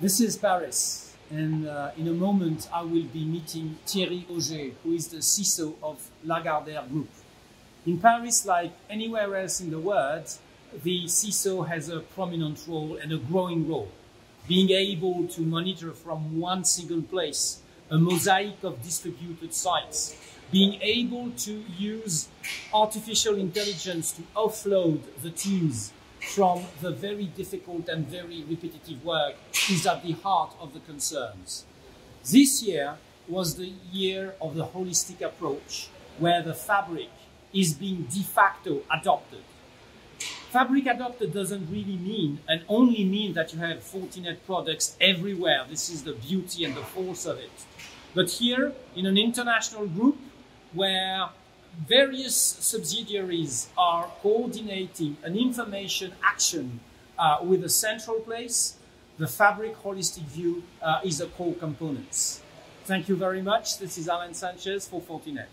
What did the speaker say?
This is Paris, and uh, in a moment I will be meeting Thierry Auger, who is the CISO of Lagardère Group. In Paris, like anywhere else in the world, the CISO has a prominent role and a growing role, being able to monitor from one single place a mosaic of distributed sites, being able to use artificial intelligence to offload the teams from the very difficult and very repetitive work is at the heart of the concerns. This year was the year of the holistic approach, where the fabric is being de facto adopted. Fabric adopted doesn't really mean and only mean that you have Fortinet products everywhere. This is the beauty and the force of it. But here, in an international group where various subsidiaries are coordinating an information action uh, with a central place, the Fabric holistic view uh, is a core component. Thank you very much. This is Alain Sanchez for Fortinet.